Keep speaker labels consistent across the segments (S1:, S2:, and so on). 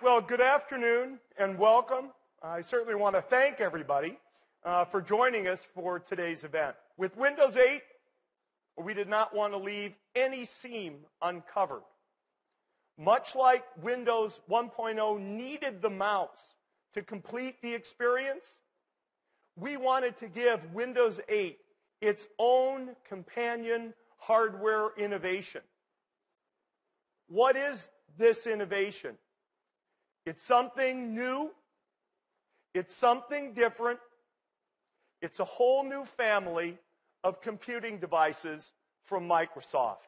S1: Well, good afternoon and welcome. I certainly want to thank everybody uh, for joining us for today's event. With Windows 8, we did not want to leave any seam uncovered. Much like Windows 1.0 needed the mouse to complete the experience, we wanted to give Windows 8 its own companion hardware innovation. What is this innovation? It's something new. It's something different. It's a whole new family of computing devices from Microsoft.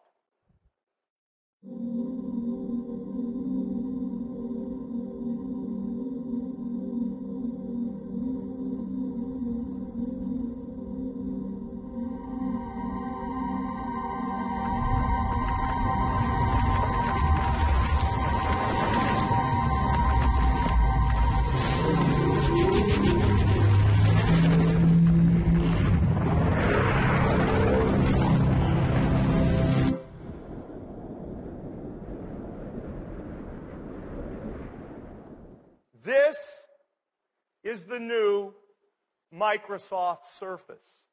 S1: The new Microsoft Surface.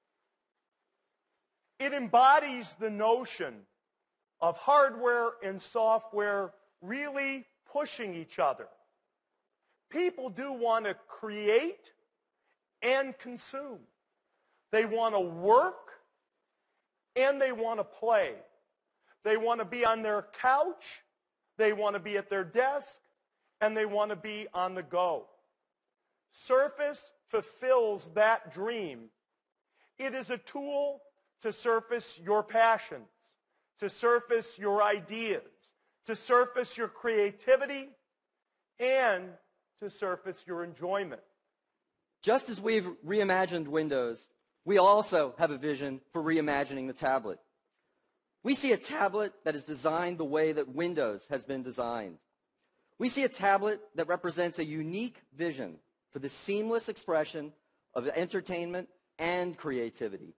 S1: It embodies the notion of hardware and software really pushing each other. People do want to create and consume. They want to work and they want to play. They want to be on their couch. They want to be at their desk and they want to be on the go. Surface fulfills that dream. It is a tool to surface your passions, to surface your ideas, to surface your creativity, and to surface your enjoyment.
S2: Just as we've reimagined Windows, we also have a vision for reimagining the tablet. We see a tablet that is designed the way that Windows has been designed. We see a tablet that represents a unique vision for the seamless expression of entertainment and creativity.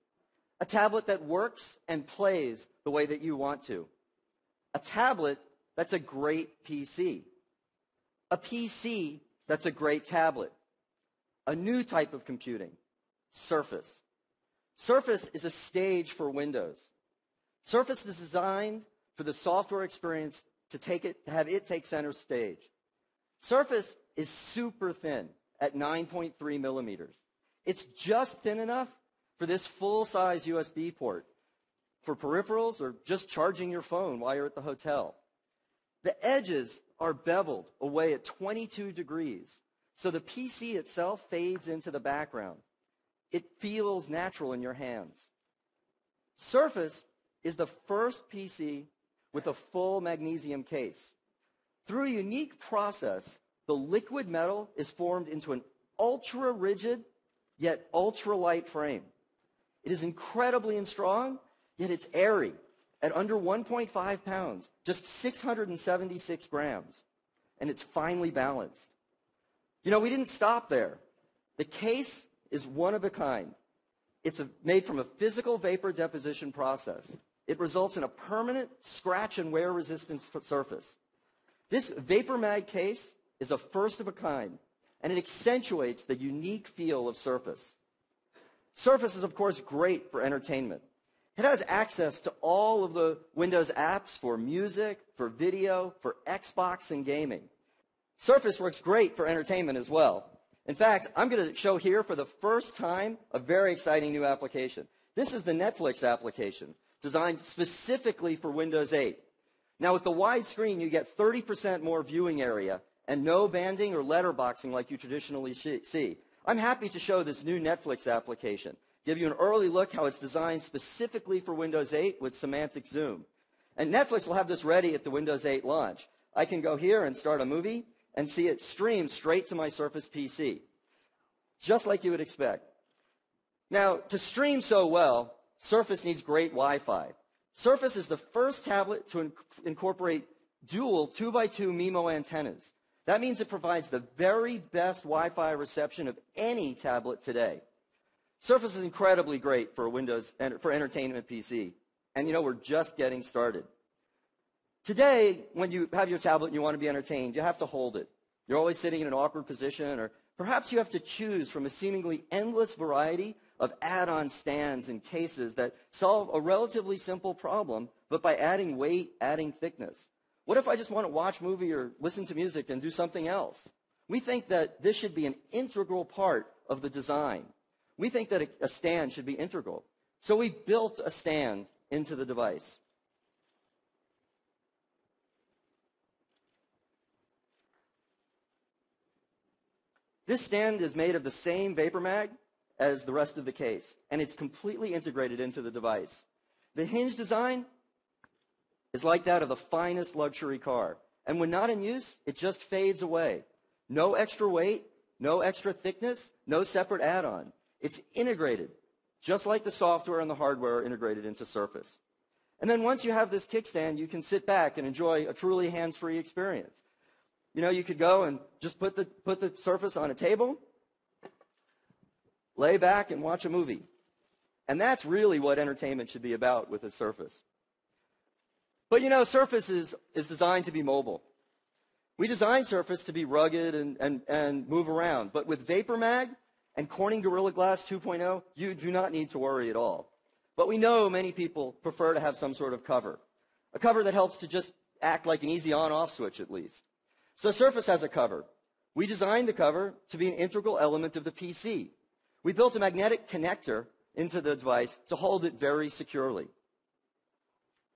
S2: A tablet that works and plays the way that you want to. A tablet that's a great PC. A PC that's a great tablet. A new type of computing, Surface. Surface is a stage for Windows. Surface is designed for the software experience to take it, to have it take center stage. Surface is super thin at 9.3 millimeters. It's just thin enough for this full-size USB port for peripherals or just charging your phone while you're at the hotel. The edges are beveled away at 22 degrees, so the PC itself fades into the background. It feels natural in your hands. Surface is the first PC with a full magnesium case. Through a unique process, the liquid metal is formed into an ultra rigid yet ultra light frame. It is incredibly strong, yet it's airy at under 1.5 pounds, just 676 grams, and it's finely balanced. You know, we didn't stop there. The case is one of a kind. It's a, made from a physical vapor deposition process. It results in a permanent scratch and wear resistant surface. This Vapor Mag case is a first of a kind, and it accentuates the unique feel of Surface. Surface is, of course, great for entertainment. It has access to all of the Windows apps for music, for video, for Xbox and gaming. Surface works great for entertainment as well. In fact, I'm going to show here for the first time a very exciting new application. This is the Netflix application designed specifically for Windows 8. Now with the wide screen, you get 30% more viewing area and no banding or letterboxing like you traditionally see. I'm happy to show this new Netflix application, give you an early look how it's designed specifically for Windows 8 with semantic zoom. And Netflix will have this ready at the Windows 8 launch. I can go here and start a movie and see it stream straight to my Surface PC, just like you would expect. Now, to stream so well, Surface needs great Wi-Fi. Surface is the first tablet to inc- incorporate dual 2x2 MIMO antennas. That means it provides the very best Wi-Fi reception of any tablet today. Surface is incredibly great for Windows for entertainment PC. And you know, we're just getting started. Today, when you have your tablet and you want to be entertained, you have to hold it. You're always sitting in an awkward position, or perhaps you have to choose from a seemingly endless variety of add-on stands and cases that solve a relatively simple problem, but by adding weight, adding thickness. What if I just want to watch a movie or listen to music and do something else? We think that this should be an integral part of the design. We think that a, stand should be integral. So we built a stand into the device. This stand is made of the same vapor mag as the rest of the case, and it's completely integrated into the device. The hinge design is like that of the finest luxury car, and when not in use, it just fades away. No extra weight, no extra thickness, no separate add-on. It's integrated, just like the software and the hardware are integrated into Surface. And then once you have this kickstand, you can sit back and enjoy a truly hands-free experience. You know, you could go and just put the, put the Surface on a table, lay back and watch a movie. And that's really what entertainment should be about with a Surface. But you know, Surface is, is designed to be mobile. We designed Surface to be rugged and, and, and move around. But with VaporMag and Corning Gorilla Glass 2.0, you do not need to worry at all. But we know many people prefer to have some sort of cover. A cover that helps to just act like an easy on-off switch at least. So Surface has a cover. We designed the cover to be an integral element of the PC. We built a magnetic connector into the device to hold it very securely.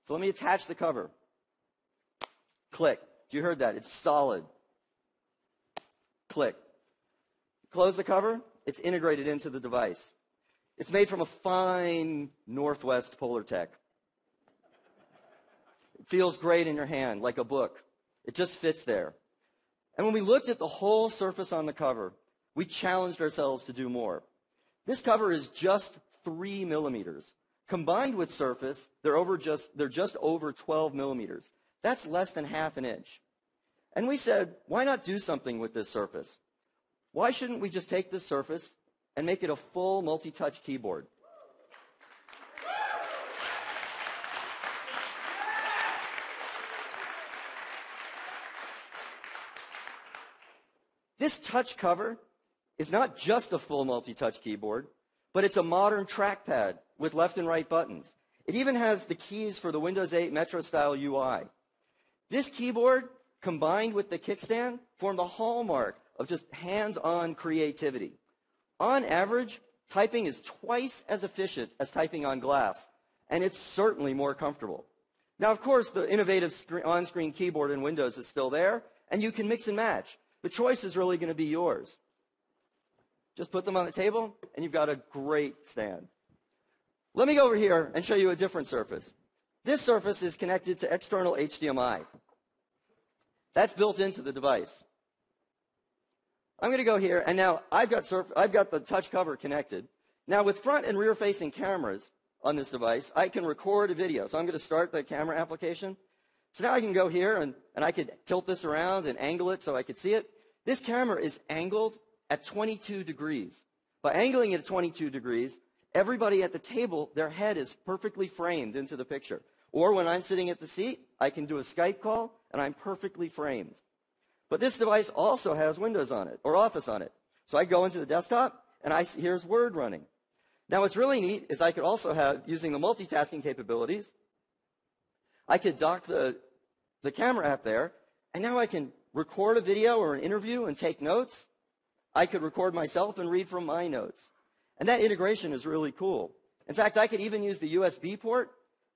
S2: So let me attach the cover. Click. You heard that. It's solid. Click. Close the cover. It's integrated into the device. It's made from a fine Northwest Polartec. It feels great in your hand, like a book. It just fits there. And when we looked at the whole surface on the cover, we challenged ourselves to do more. This cover is just three millimeters. Combined with surface, they're, over just, they're just over 12 millimeters. That's less than half an inch. And we said, why not do something with this surface? Why shouldn't we just take this surface and make it a full multi-touch keyboard? This touch cover is not just a full multi-touch keyboard, but it's a modern trackpad with left and right buttons. It even has the keys for the Windows 8 Metro style UI. This keyboard, combined with the kickstand, form the hallmark of just hands-on creativity. On average, typing is twice as efficient as typing on glass, and it's certainly more comfortable. Now, of course, the innovative on-screen keyboard in Windows is still there, and you can mix and match. The choice is really going to be yours. Just put them on the table, and you've got a great stand. Let me go over here and show you a different surface. This surface is connected to external HDMI. That's built into the device. I'm going to go here, and now I've got, surf, I've got the touch cover connected. Now, with front and rear facing cameras on this device, I can record a video. So I'm going to start the camera application. So now I can go here, and, and I could tilt this around and angle it so I could see it. This camera is angled at 22 degrees. By angling it at 22 degrees, everybody at the table, their head is perfectly framed into the picture. Or when I'm sitting at the seat, I can do a Skype call and I'm perfectly framed. But this device also has Windows on it or Office on it. So I go into the desktop and I see, here's Word running. Now what's really neat is I could also have, using the multitasking capabilities, I could dock the, the camera app there and now I can record a video or an interview and take notes I could record myself and read from my notes. And that integration is really cool. In fact, I could even use the USB port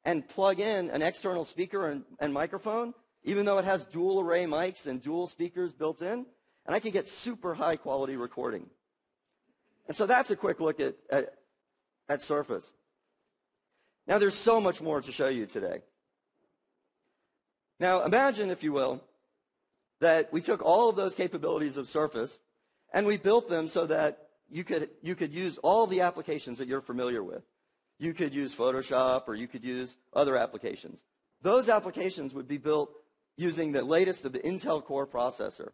S2: and plug in an external speaker and, and microphone, even though it has dual array mics and dual speakers built in, and I could get super high quality recording. And so that's a quick look at, at, at Surface. Now there's so much more to show you today. Now imagine, if you will, that we took all of those capabilities of Surface and we built them so that you could, you could use all the applications that you're familiar with. You could use Photoshop or you could use other applications. Those applications would be built using the latest of the Intel Core processor.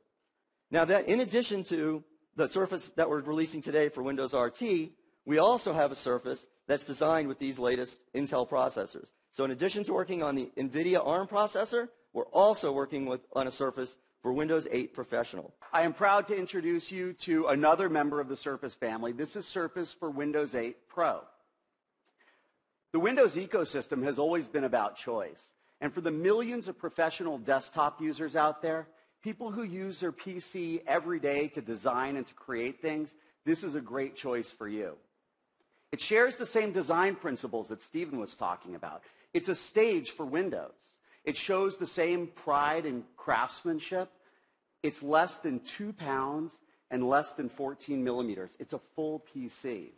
S2: Now that in addition to the Surface that we're releasing today for Windows RT, we also have a Surface that's designed with these latest Intel processors. So in addition to working on the NVIDIA ARM processor, we're also working with, on a Surface for Windows 8 Professional.
S3: I am proud to introduce you to another member of the Surface family. This is Surface for Windows 8 Pro. The Windows ecosystem has always been about choice. And for the millions of professional desktop users out there, people who use their PC every day to design and to create things, this is a great choice for you. It shares the same design principles that Steven was talking about. It's a stage for Windows. It shows the same pride and craftsmanship. It's less than two pounds and less than 14 millimeters. It's a full PC.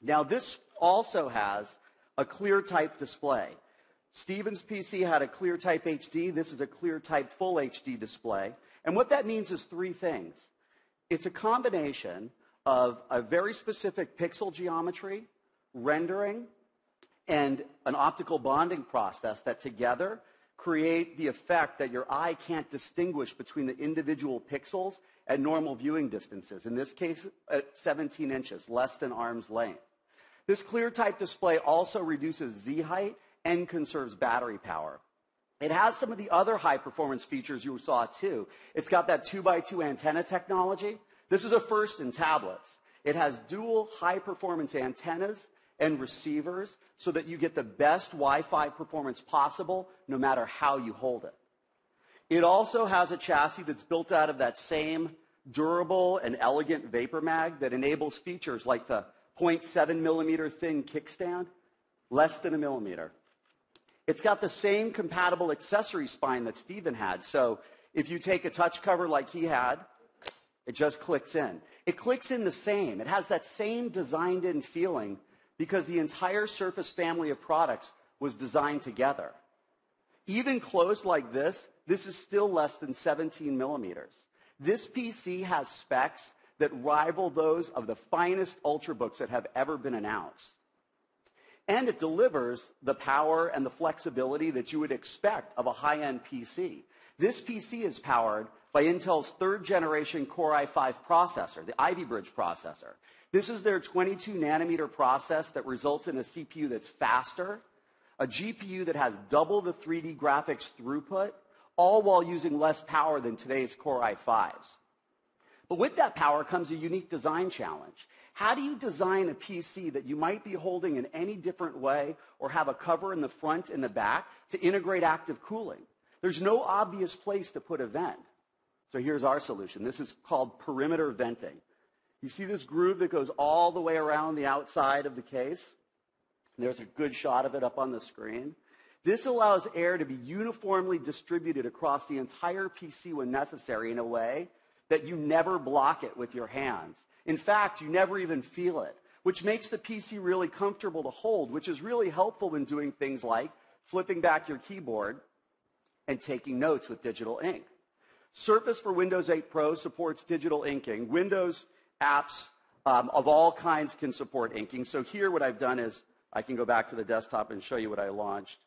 S3: Now, this also has a clear type display. Stevens PC had a clear type HD. This is a clear type Full HD display. And what that means is three things. It's a combination of a very specific pixel geometry, rendering, and an optical bonding process that together create the effect that your eye can't distinguish between the individual pixels at normal viewing distances. In this case, at 17 inches, less than arm's length. This ClearType display also reduces Z height and conserves battery power. It has some of the other high performance features you saw too. It's got that 2x2 antenna technology. This is a first in tablets. It has dual high performance antennas and receivers so that you get the best Wi-Fi performance possible no matter how you hold it. It also has a chassis that's built out of that same durable and elegant vapor mag that enables features like the 0.7 millimeter thin kickstand, less than a millimeter. It's got the same compatible accessory spine that Steven had. So if you take a touch cover like he had, it just clicks in. It clicks in the same. It has that same designed in feeling because the entire Surface family of products was designed together. Even closed like this, this is still less than 17 millimeters. This PC has specs that rival those of the finest Ultrabooks that have ever been announced. And it delivers the power and the flexibility that you would expect of a high-end PC. This PC is powered by Intel's third generation Core i5 processor, the Ivy Bridge processor. This is their 22 nanometer process that results in a CPU that's faster, a GPU that has double the 3D graphics throughput, all while using less power than today's Core i5s. But with that power comes a unique design challenge. How do you design a PC that you might be holding in any different way or have a cover in the front and the back to integrate active cooling? There's no obvious place to put a vent. So here's our solution. This is called perimeter venting. You see this groove that goes all the way around the outside of the case? There's a good shot of it up on the screen. This allows air to be uniformly distributed across the entire PC when necessary in a way that you never block it with your hands. In fact, you never even feel it, which makes the PC really comfortable to hold, which is really helpful when doing things like flipping back your keyboard and taking notes with digital ink. Surface for Windows 8 Pro supports digital inking. Windows apps um, of all kinds can support inking. So here what I've done is I can go back to the desktop and show you what I launched.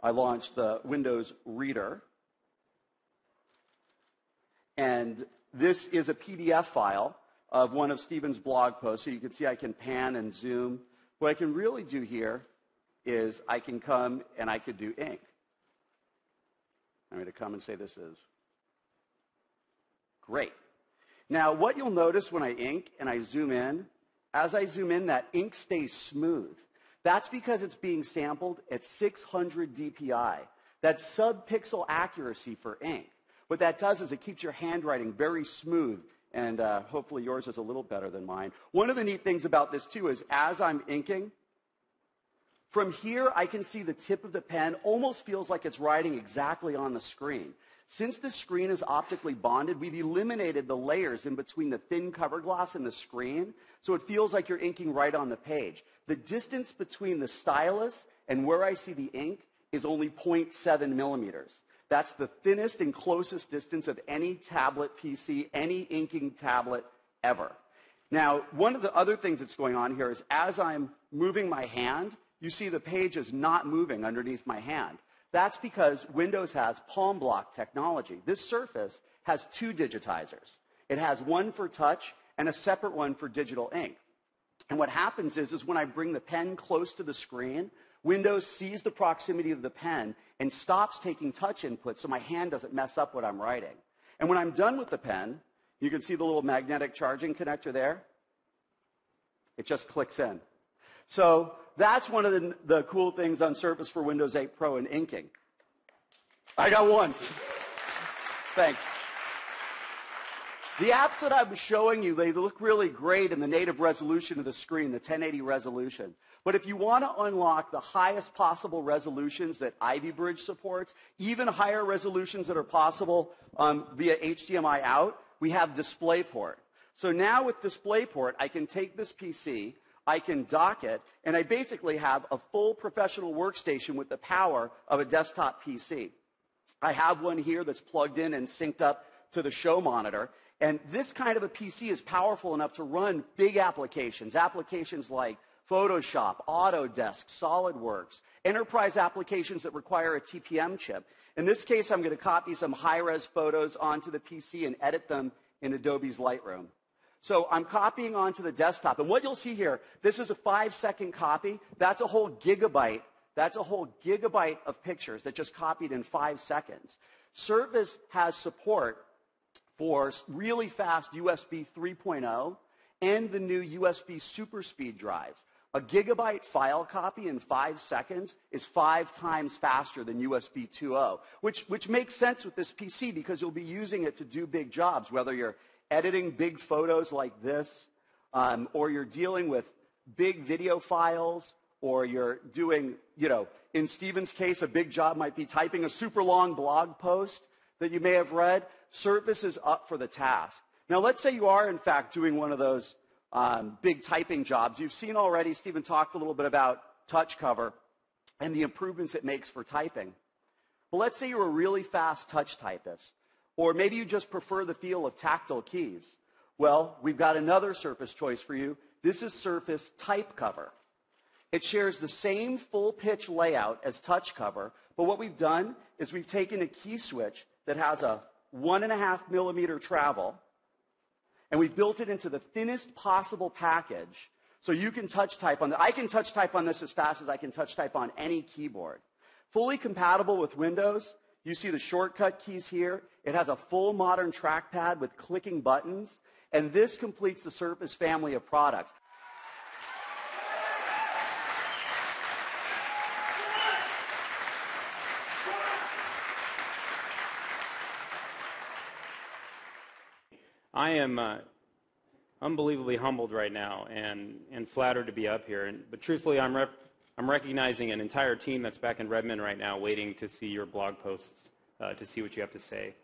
S3: I launched the Windows Reader. And this is a PDF file of one of Steven's blog posts. So you can see I can pan and zoom. What I can really do here is I can come and I could do ink. I'm going to come and say this is great. Now, what you'll notice when I ink and I zoom in, as I zoom in, that ink stays smooth. That's because it's being sampled at 600 DPI. That's sub-pixel accuracy for ink. What that does is it keeps your handwriting very smooth, and uh, hopefully yours is a little better than mine. One of the neat things about this, too, is as I'm inking, from here I can see the tip of the pen almost feels like it's writing exactly on the screen. Since the screen is optically bonded, we've eliminated the layers in between the thin cover glass and the screen, so it feels like you're inking right on the page. The distance between the stylus and where I see the ink is only 0.7 millimeters. That's the thinnest and closest distance of any tablet PC, any inking tablet ever. Now, one of the other things that's going on here is as I'm moving my hand, you see the page is not moving underneath my hand. That's because Windows has palm block technology. This Surface has two digitizers. It has one for touch and a separate one for digital ink. And what happens is, is when I bring the pen close to the screen, Windows sees the proximity of the pen and stops taking touch input so my hand doesn't mess up what I'm writing. And when I'm done with the pen, you can see the little magnetic charging connector there. It just clicks in. So that's one of the, the cool things on Surface for Windows 8 Pro and inking. I got one. Thanks. The apps that I'm showing you, they look really great in the native resolution of the screen, the 1080 resolution. But if you want to unlock the highest possible resolutions that Ivy Bridge supports, even higher resolutions that are possible um, via HDMI out, we have DisplayPort. So now with DisplayPort, I can take this PC, I can dock it, and I basically have a full professional workstation with the power of a desktop PC. I have one here that's plugged in and synced up to the show monitor. And this kind of a PC is powerful enough to run big applications, applications like Photoshop, Autodesk, SolidWorks, enterprise applications that require a TPM chip. In this case, I'm going to copy some high-res photos onto the PC and edit them in Adobe's Lightroom. So I'm copying onto the desktop. And what you'll see here, this is a five-second copy. That's a whole gigabyte. That's a whole gigabyte of pictures that just copied in five seconds. Surface has support for really fast USB 3.0 and the new USB super speed drives. A gigabyte file copy in five seconds is five times faster than USB 2.0, which, which makes sense with this PC because you'll be using it to do big jobs, whether you're editing big photos like this, um, or you're dealing with big video files, or you're doing, you know, in Steven's case, a big job might be typing a super long blog post that you may have read. Surface is up for the task. Now, let's say you are, in fact, doing one of those um, big typing jobs. You've seen already, Steven talked a little bit about touch cover and the improvements it makes for typing. But let's say you're a really fast touch typist, or maybe you just prefer the feel of tactile keys. Well, we've got another Surface choice for you. This is Surface Type Cover. It shares the same full pitch layout as touch cover, but what we've done is we've taken a key switch that has a one and a half millimeter travel, and we built it into the thinnest possible package so you can touch type on the, I can touch type on this as fast as I can touch type on any keyboard. Fully compatible with Windows. You see the shortcut keys here. It has a full modern trackpad with clicking buttons. And this completes the Surface family of products.
S4: I am uh, unbelievably humbled right now and, and flattered to be up here. And, but truthfully, I'm, rep- I'm recognizing an entire team that's back in Redmond right now waiting to see your blog posts, uh, to see what you have to say.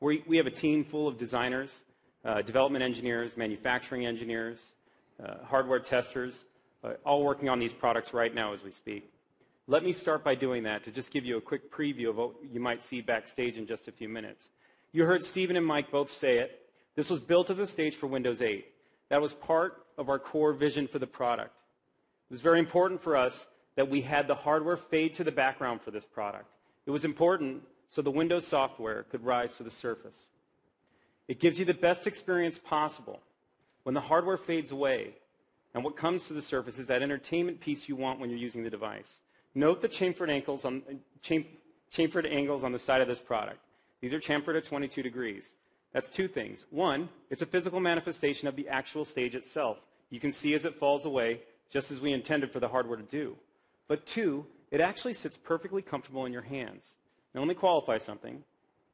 S4: We, we have a team full of designers, uh, development engineers, manufacturing engineers, uh, hardware testers, uh, all working on these products right now as we speak. Let me start by doing that to just give you a quick preview of what you might see backstage in just a few minutes. You heard Steven and Mike both say it. This was built as a stage for Windows 8. That was part of our core vision for the product. It was very important for us that we had the hardware fade to the background for this product. It was important so the Windows software could rise to the surface. It gives you the best experience possible when the hardware fades away and what comes to the surface is that entertainment piece you want when you're using the device. Note the chamfered angles on, chamfered angles on the side of this product. These are chamfered at 22 degrees. That's two things. One, it's a physical manifestation of the actual stage itself. You can see as it falls away, just as we intended for the hardware to do. But two, it actually sits perfectly comfortable in your hands. Now let me qualify something.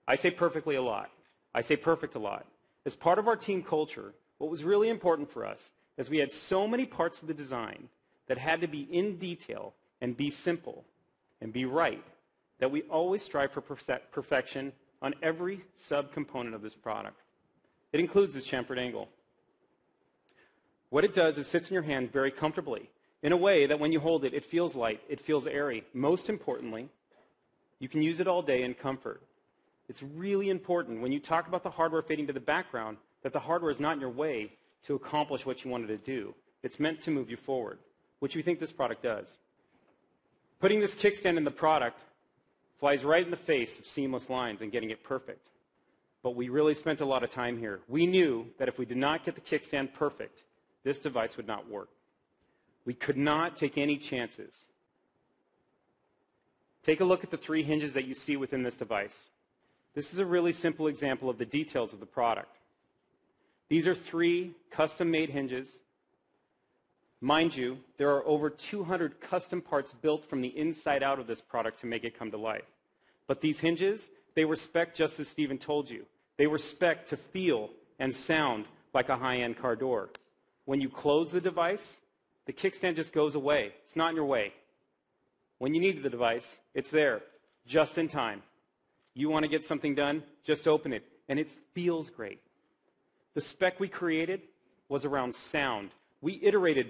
S4: I say perfectly a lot. I say perfect a lot. As part of our team culture, what was really important for us is we had so many parts of the design that had to be in detail and be simple and be right that we always strive for perfection on every subcomponent of this product. It includes this chamfered angle. What it does is sits in your hand very comfortably in a way that when you hold it, it feels light, it feels airy. Most importantly, you can use it all day in comfort. It's really important when you talk about the hardware fading to the background that the hardware is not in your way to accomplish what you wanted to do. It's meant to move you forward, which we think this product does. Putting this kickstand in the product flies right in the face of seamless lines and getting it perfect. But we really spent a lot of time here. We knew that if we did not get the kickstand perfect, this device would not work. We could not take any chances. Take a look at the three hinges that you see within this device. This is a really simple example of the details of the product. These are three custom-made hinges. Mind you, there are over 200 custom parts built from the inside out of this product to make it come to life. But these hinges, they were spec just as Steven told you. They were spec to feel and sound like a high-end car door. When you close the device, the kickstand just goes away. It's not in your way. When you need the device, it's there, just in time. You want to get something done, just open it, and it feels great. The spec we created was around sound. We iterated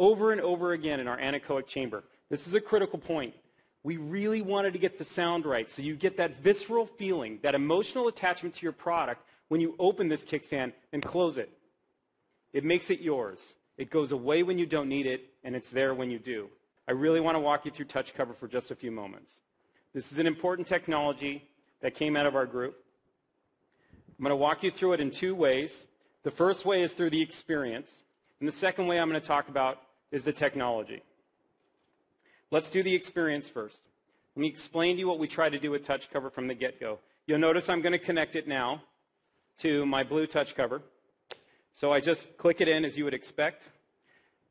S4: over and over again in our anechoic chamber. This is a critical point. We really wanted to get the sound right so you get that visceral feeling, that emotional attachment to your product when you open this kickstand and close it. It makes it yours. It goes away when you don't need it, and it's there when you do. I really want to walk you through touch cover for just a few moments. This is an important technology that came out of our group. I'm going to walk you through it in two ways. The first way is through the experience, and the second way I'm going to talk about is the technology. Let's do the experience first. Let me explain to you what we try to do with touch cover from the get-go. You'll notice I'm going to connect it now to my blue touch cover. So I just click it in as you would expect.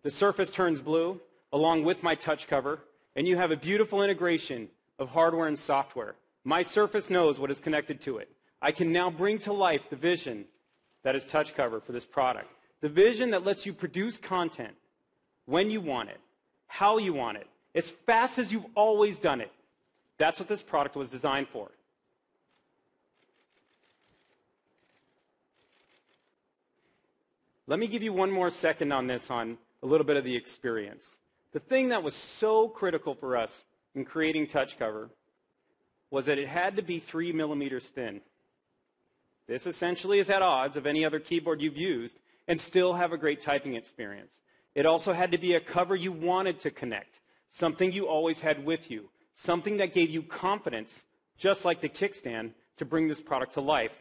S4: The surface turns blue along with my touch cover, and you have a beautiful integration of hardware and software. My surface knows what is connected to it. I can now bring to life the vision that is touch cover for this product. The vision that lets you produce content when you want it, how you want it, as fast as you've always done it. That's what this product was designed for. Let me give you one more second on this, on a little bit of the experience. The thing that was so critical for us in creating touch cover was that it had to be three millimeters thin. This essentially is at odds of any other keyboard you've used and still have a great typing experience. It also had to be a cover you wanted to connect, something you always had with you, something that gave you confidence, just like the kickstand, to bring this product to life.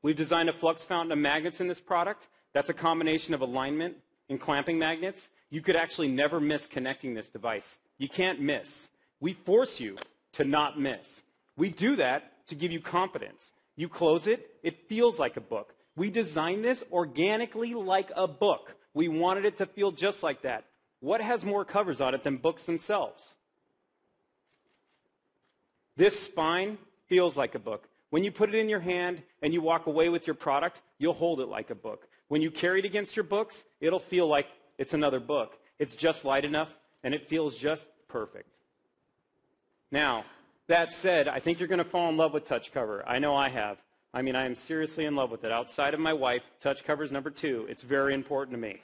S4: We've designed a flux fountain of magnets in this product. That's a combination of alignment and clamping magnets. You could actually never miss connecting this device. You can't miss. We force you to not miss. We do that to give you confidence. You close it, it feels like a book. We designed this organically like a book. We wanted it to feel just like that. What has more covers on it than books themselves? This spine feels like a book. When you put it in your hand and you walk away with your product, you'll hold it like a book. When you carry it against your books, it'll feel like it's another book. It's just light enough and it feels just perfect. Now, that said, I think you're going to fall in love with touch cover. I know I have. I mean, I am seriously in love with it. Outside of my wife, touch cover is number two. It's very important to me.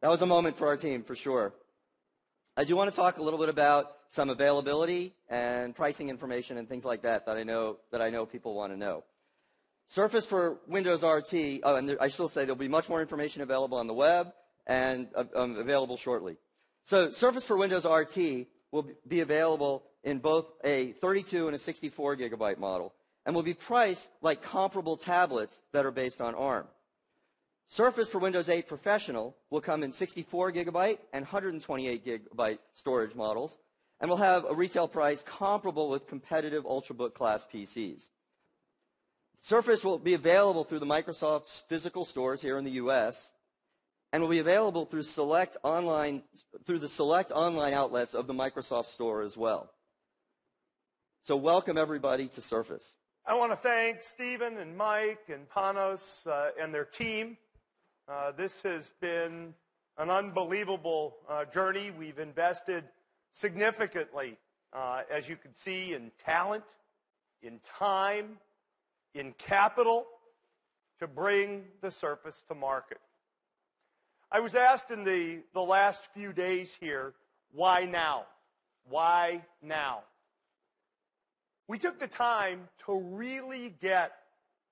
S2: That was a moment for our team, for sure. I do want to talk a little bit about some availability and pricing information and things like that that I know, that I know people want to know. Surface for Windows RT, oh, and there, I still say there'll be much more information available on the web and uh, um, available shortly. So Surface for Windows RT will be available in both a 32 and a 64 gigabyte model and will be priced like comparable tablets that are based on ARM. Surface for Windows 8 Professional will come in 64 gigabyte and 128 gigabyte storage models and will have a retail price comparable with competitive Ultrabook class PCs. Surface will be available through the Microsoft's physical stores here in the US and will be available through select online through the select online outlets of the Microsoft store as well. So welcome everybody to Surface.
S1: I want to thank Steven and Mike and Panos uh, and their team. Uh, this has been an unbelievable uh, journey. We've invested significantly, uh, as you can see, in talent, in time, in capital to bring the Surface to market. I was asked in the, the last few days here, why now? Why now? We took the time to really get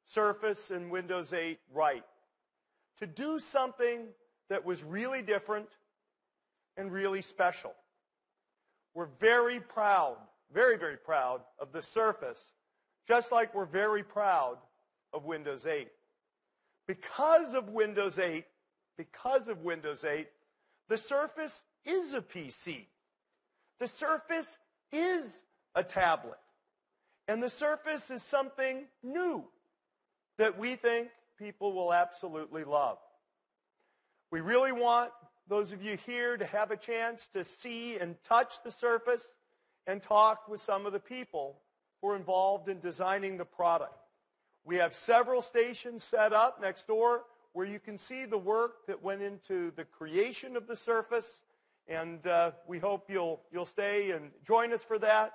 S1: Surface and Windows 8 right. To do something that was really different and really special. We're very proud, very, very proud of the Surface, just like we're very proud of Windows 8. Because of Windows 8, because of Windows 8, the Surface is a PC. The Surface is a tablet. And the Surface is something new that we think people will absolutely love. We really want those of you here to have a chance to see and touch the Surface and talk with some of the people who are involved in designing the product. We have several stations set up next door where you can see the work that went into the creation of the Surface, and uh, we hope you'll, you'll stay and join us for that.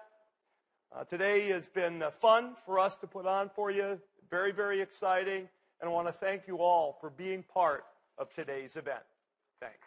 S1: Uh, today has been uh, fun for us to put on for you, very, very exciting, and I want to thank you all for being part of today's event. Thanks.